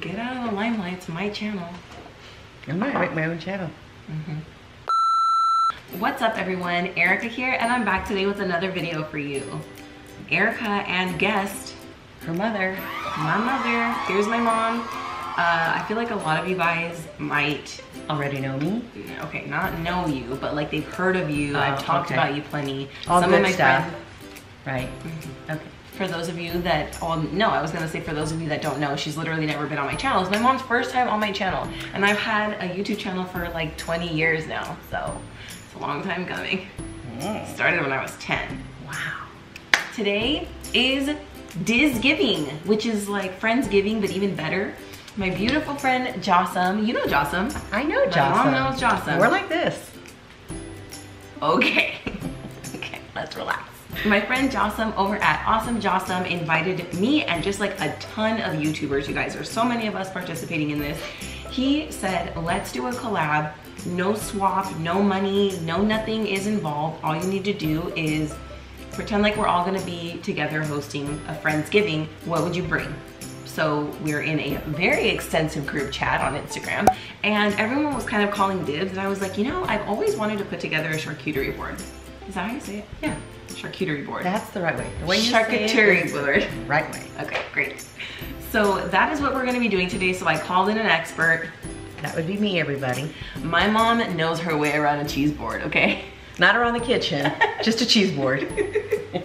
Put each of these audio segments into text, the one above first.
Get out of the limelight. It's my channel. I might make my own channel. What's up everyone? Erika here and I'm back today with another video for you. Erika and guest, her mother, my mother, here's my mom. Uh, I feel like a lot of you guys might, Already know me? okay, not know you, but like they've heard of you. Oh, I've talked okay. about you plenty. All Some good of my stuff. friends, Right. Mm-hmm. Okay. For those of you that, well, no, I was gonna say for those of you that don't know, she's literally never been on my channel. It's my mom's first time on my channel. And I've had a YouTube channel for like 20 years now, so it's a long time coming. Mm. Started when I was 10. Wow. Today is Giving, which is like Friendsgiving, but even better. My beautiful friend Jasem, you know Jasem. I know My mom knows Jocelyn. We're like this. Okay. okay, let's relax. My friend Jasem over at Awesome Jasem invited me and just like a ton of YouTubers, you guys, there's so many of us participating in this. He said, let's do a collab, no swap, no money, no nothing is involved. All you need to do is pretend like we're all gonna be together hosting a Friendsgiving. What would you bring? So we're in a very extensive group chat on Instagram and everyone was kind of calling dibs and I was like, you know, I've always wanted to put together a charcuterie board. Is that how you say it? Yeah. Charcuterie board. That's the right way. The way you say it charcuterie board. Right way. Okay, great. So that is what we're gonna be doing today. So I called in an expert. That would be me, everybody. My mom knows her way around a cheese board, okay? Not around the kitchen, just a cheese board.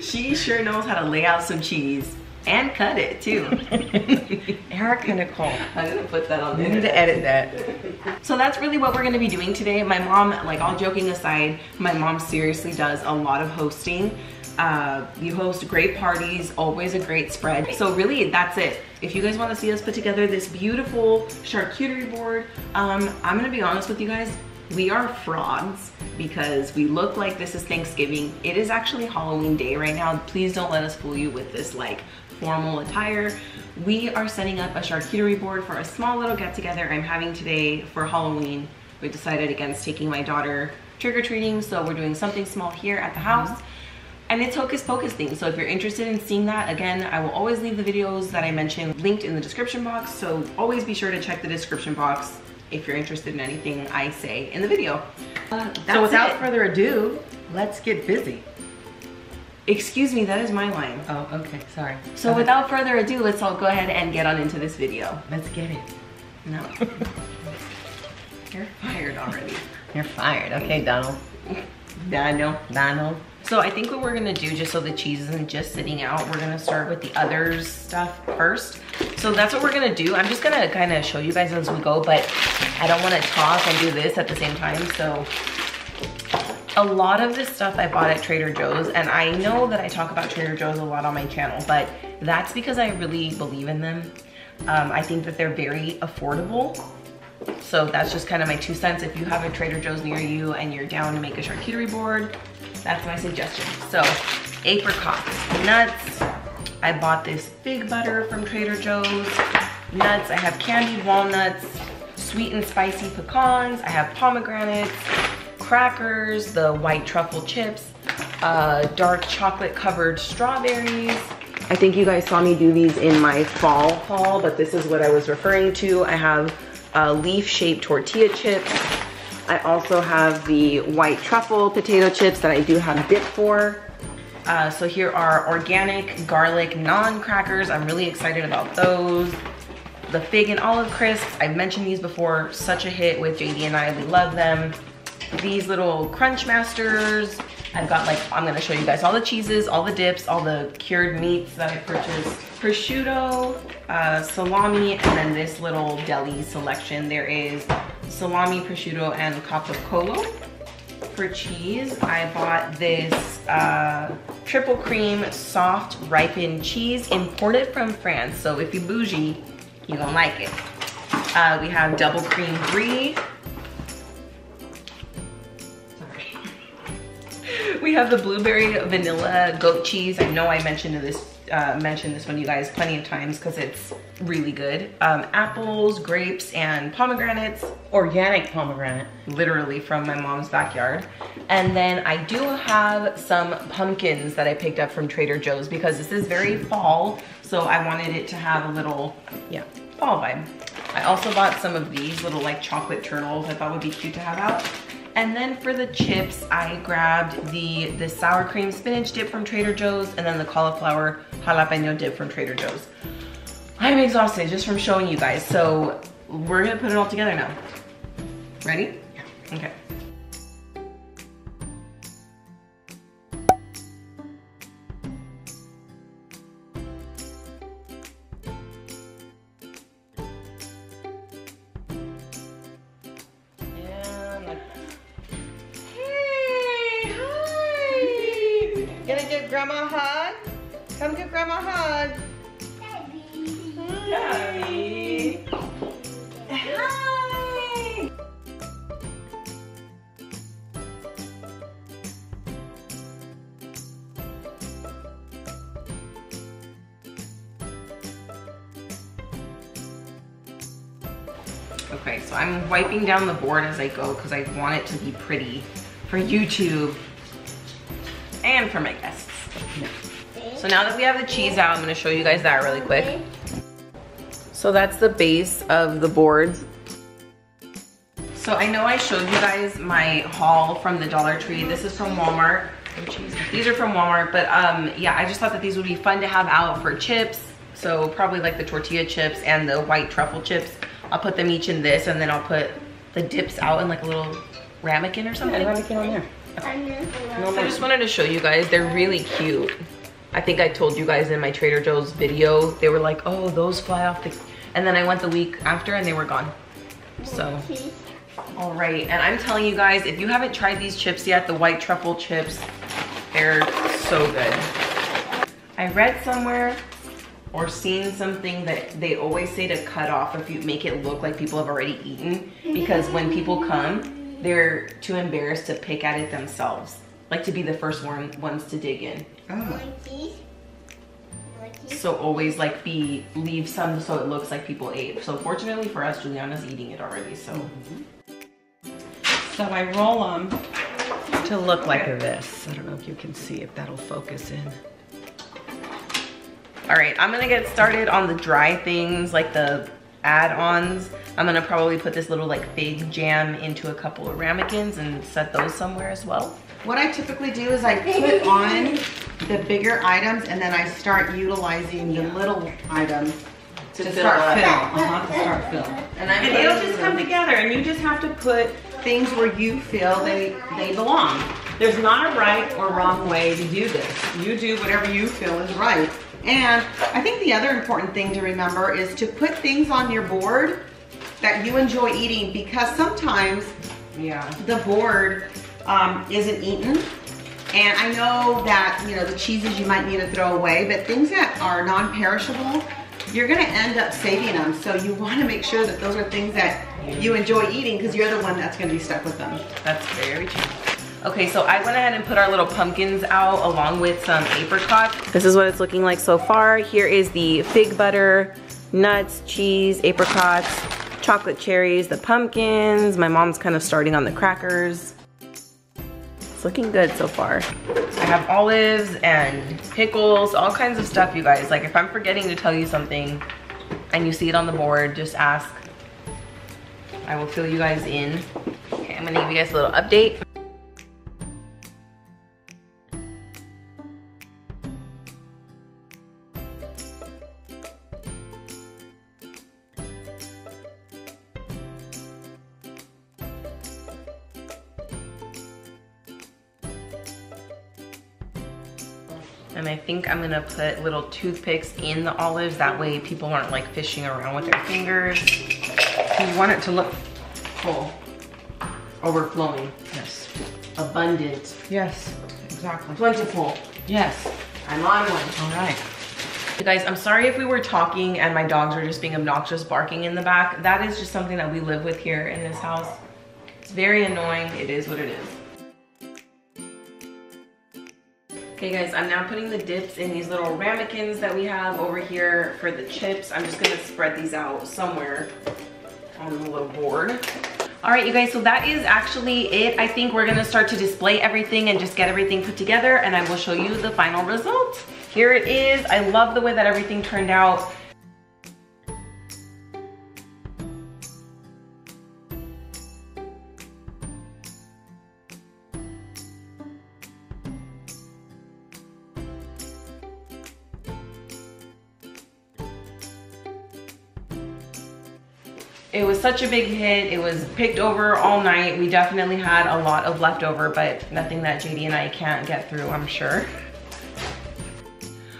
She sure knows how to lay out some cheese and cut it too. Erika Nicole. I'm gonna put that on You there. need to edit that. So that's really what we're gonna be doing today. My mom, like all joking aside, my mom seriously does a lot of hosting. Uh, you host great parties, always a great spread. So really, that's it. If you guys wanna see us put together this beautiful charcuterie board, um, I'm gonna be honest with you guys, we are frauds because we look like this is Thanksgiving. It is actually Halloween day right now. Please don't let us fool you with this like formal attire. We are setting up a charcuterie board for a small little get together I'm having today for Halloween. We decided against taking my daughter trick-or-treating, so we're doing something small here at the house. And it's Hocus Pocus thing. So if you're interested in seeing that, again, I will always leave the videos that I mentioned linked in the description box. So always be sure to check the description box if you're interested in anything I say in the video. Uh, So without it. further ado, let's get busy. Excuse me, that is my line. Oh, okay, sorry. So Go without further ado, let's all go ahead and get on into this video. Let's get it. No. You're fired already. You're fired. Okay, Donald. Know. Donald. So I think what we're gonna do, just so the cheese isn't just sitting out, we're gonna start with the others stuff first. So that's what we're gonna do. I'm just gonna kind of show you guys as we go, but I don't wanna talk and do this at the same time. So a lot of this stuff I bought at Trader Joe's, and I know that I talk about Trader Joe's a lot on my channel, but that's because I really believe in them. Um, I think that they're very affordable. So that's just kind of my two cents. If you have a Trader Joe's near you and you're down to make a charcuterie board, that's my suggestion. So apricots, nuts. I bought this fig butter from Trader Joe's. Nuts, I have candied walnuts, sweet and spicy pecans. I have pomegranates, crackers, the white truffle chips, uh, dark chocolate covered strawberries. I think you guys saw me do these in my fall haul, but this is what I was referring to. I have uh, leaf shaped tortilla chips. I also have the white truffle potato chips that I do have dip for. Uh, so here are organic garlic naan crackers. I'm really excited about those. The fig and olive crisps, I've mentioned these before, such a hit with JD and I, we love them. These little crunch masters. I've got like, I'm gonna show you guys all the cheeses, all the dips, all the cured meats that I purchased. Prosciutto, uh, salami, and then this little deli selection. There is salami, prosciutto, and capocollo. For cheese, I bought this uh, triple cream soft ripened cheese imported from France. So if you bougie, you gonna like it. Uh, we have double cream brie. We have the blueberry vanilla goat cheese. I know I mentioned this uh, mentioned this one you guys plenty of times because it's really good. Um, apples, grapes, and pomegranates. Organic pomegranate. Literally from my mom's backyard. And then I do have some pumpkins that I picked up from Trader Joe's because this is very fall. So I wanted it to have a little, yeah, fall vibe. I also bought some of these little like chocolate turtles I thought would be cute to have out. And then for the chips, I grabbed the, the sour cream spinach dip from Trader Joe's and then the cauliflower jalapeno dip from Trader Joe's. I'm exhausted just from showing you guys. So we're gonna put it all together now. Ready? Yeah. Okay. Grandma a hug? Come give grandma a hug. Daddy. Hi. Okay, so I'm wiping down the board as I go because I want it to be pretty for YouTube and for my guests. So now that we have the cheese out, I'm gonna show you guys that really quick. So that's the base of the boards. So I know I showed you guys my haul from the Dollar Tree. This is from Walmart. These are from Walmart, but um, yeah, I just thought that these would be fun to have out for chips. So probably like the tortilla chips and the white truffle chips. I'll put them each in this and then I'll put the dips out in like a little ramekin or something. Yeah, ramekin on there. I just wanted to show you guys, they're really cute. I think I told you guys in my Trader Joe's video, they were like, oh, those fly off the, and then I went the week after and they were gone. So, all right, and I'm telling you guys, if you haven't tried these chips yet, the white truffle chips, they're so good. I read somewhere or seen something that they always say to cut off if you make it look like people have already eaten because when people come, they're too embarrassed to pick at it themselves. Like to be the first one, ones to dig in. Oh. So always like be, leave some so it looks like people ate. So fortunately for us, Juliana's eating it already, so. So I roll them to look like this. I don't know if you can see if that'll focus in. All right, I'm gonna get started on the dry things, like the add-ons. I'm gonna probably put this little like fig jam into a couple of ramekins and set those somewhere as well. What I typically do is I put on the bigger items and then I start utilizing the little items to, To start fill fill. Uh-huh, to start fill. And I'm And it'll just come together and you just have to put things where you feel they, they belong. There's not a right or wrong way to do this. You do whatever you feel is right. And I think the other important thing to remember is to put things on your board that you enjoy eating because sometimes Yeah. the board um, isn't eaten. And I know that, you know, the cheeses you might need to throw away, but things that are non-perishable, you're gonna end up saving them. So you wanna make sure that those are things that you enjoy eating because you're the one that's gonna be stuck with them. That's very true. Okay, so I went ahead and put our little pumpkins out along with some apricots. This is what it's looking like so far. Here is the fig butter, nuts, cheese, apricots, chocolate cherries, the pumpkins. My mom's kind of starting on the crackers. It's looking good so far. I have olives and pickles, all kinds of stuff, you guys. Like if I'm forgetting to tell you something and you see it on the board, just ask. I will fill you guys in. Okay, I'm gonna give you guys a little update. And I think I'm gonna put little toothpicks in the olives. That way people aren't like fishing around with their fingers. You want it to look full, overflowing, Yes. abundant, Yes, exactly. plentiful. Yes. I'm on one. All right. You guys, I'm sorry if we were talking and my dogs are just being obnoxious barking in the back. That is just something that we live with here in this house. It's very annoying. It is what it is. Okay guys, I'm now putting the dips in these little ramekins that we have over here for the chips. I'm just gonna spread these out somewhere on the little board. All right, you guys, so that is actually it. I think we're gonna start to display everything and just get everything put together and I will show you the final result. Here it is. I love the way that everything turned out. It was such a big hit. It was picked over all night. We definitely had a lot of leftover, but nothing that JD and I can't get through, I'm sure.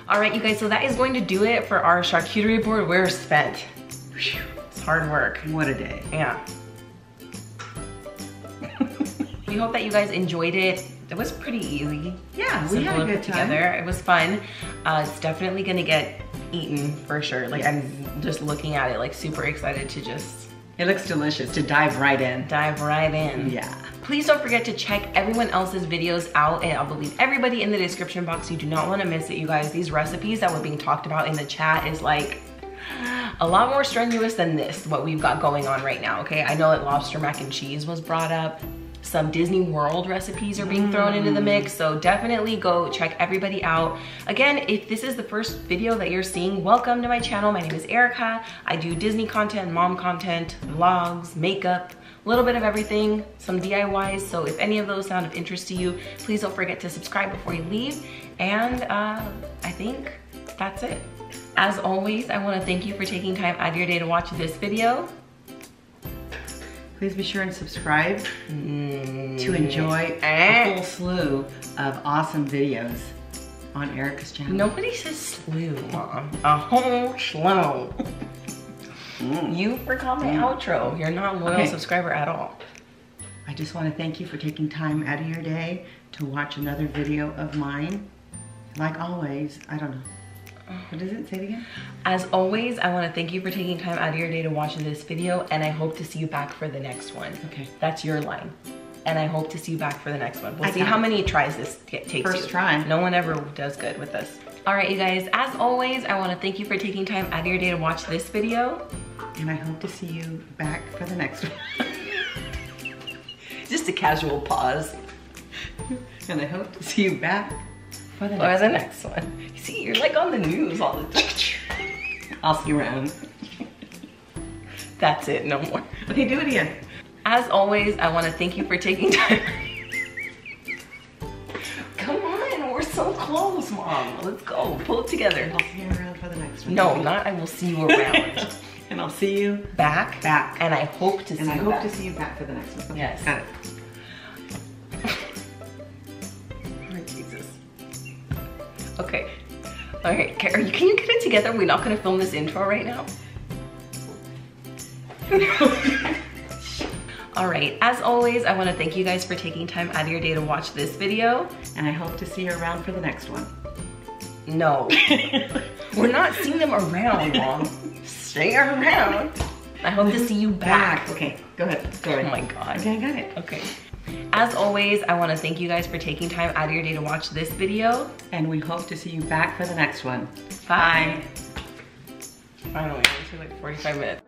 All right, you guys, so that is going to do it for our charcuterie board. We're spent. It's hard work. What a day. Yeah. we hope that you guys enjoyed it. It was pretty easy. Yeah, we had a good time. together. It was fun. Uh, it's definitely gonna get eaten for sure. Like I'm just looking at it, like super excited to just It looks delicious to dive right in. dive right in. Yeah. Please don't forget to check everyone else's videos out and I'll leave everybody in the description box. You do not wanna miss it, you guys. These recipes that were being talked about in the chat is like a lot more strenuous than this, what we've got going on right now, okay? I know that lobster mac and cheese was brought up. Some Disney World recipes are being thrown into the mix, so definitely go check everybody out. Again, if this is the first video that you're seeing, welcome to my channel. My name is Erika. I do Disney content, mom content, vlogs, makeup, a little bit of everything, some DIYs. So if any of those sound of interest to you, please don't forget to subscribe before you leave. And uh, I think that's it. As always, I wanna thank you for taking time out of your day to watch this video. Please be sure and subscribe mm. to enjoy Eh. a full slew of awesome videos on Erika's channel. Nobody says slew, mom. A whole slow. Mm. You forgot my mm. outro. You're not a loyal Okay. subscriber at all. I just want to thank you for taking time out of your day to watch another video of mine. Like always, I don't know. What does it say it again? As always, I wanna thank you for taking time out of your day to watch this video and I hope to see you back for the next one. Okay. That's your line. And I hope to see you back for the next one. We'll I see how it. many tries this takes First you. try. No one ever does good with this. All right, you guys, as always, I wanna thank you for taking time out of your day to watch this video. And I hope to see you back for the next one. Just a casual pause. and I hope to see you back for the Or next the one. next one. See, you're like on the news all the time. I'll see you around. That's it, no more. Okay, do it again. As always, I want to thank you for taking time. Come on, we're so close, mom. Let's go, pull it together. I'll see you around for the next one. No, not I will see you around. and I'll see you back, Back. and I hope to see and I you hope back. to see you back for the next one. Yes. Got it. Okay. All right, can, you, can you get it together? We're not gonna film this intro right now. All right, as always, I wanna thank you guys for taking time out of your day to watch this video. And I hope to see you around for the next one. No, we're not seeing them around, Mom. Stay around. I hope to see you back. Okay, go ahead. Go Oh my God. Okay, I got it. Okay. As always, I wanna thank you guys for taking time out of your day to watch this video. And we hope to see you back for the next one. Bye. Finally, it took like 45 minutes.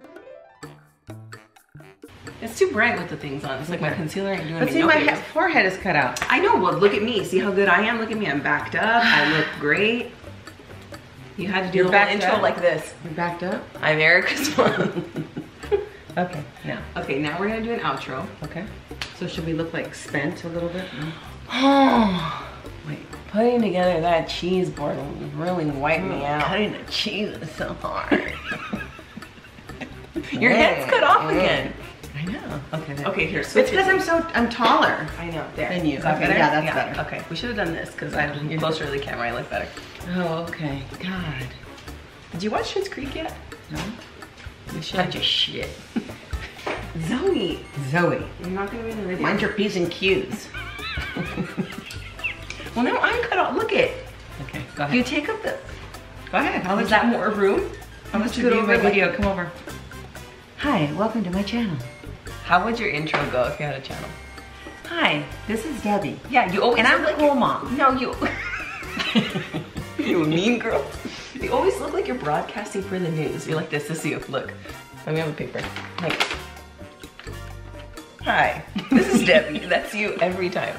It's too bright with the things on. It's like my concealer ain't doing But see, no my he- forehead is cut out. I know, well look at me. See how good I am? Look at me, I'm backed up. I look great. You had to do You're a intro up? like this. You backed up? I'm Erika's mom. Okay, now. okay, now we're gonna do an outro. Okay. So should we look like spent a little bit? No? Oh, Wait. putting together that cheese board really wiped me mm, out. Cutting the cheese is so hard. Your head's cut off again. I know. Okay. there. Okay, here, switch It's because. I'm so I'm taller. I know, there. Than you. That Okay, better? yeah, that's better. Okay, we should have done this because I'm closer to the camera. I look better. Oh, okay. God. Did you watch Schitt's Creek yet? No. We should. Bunch of shit. Zoe, Zoe. you're not gonna be in the video. Mind your P's and Q's. well, now I'm cut off. Look it. Okay, go ahead. You take up the. go ahead. I'll Is that more room? I'll let you Scoot do my over like- video. Come over. Hi, welcome to my channel. How would your intro go if you had a channel? Hi, this is Debbie. Yeah, you always. And I'm have, a cool mom. No, you. you a mean girl. You always look like you're broadcasting for the news. You're like, this is you. Look, let me have a paper. Like, hi, this is Debbie. That's you every time.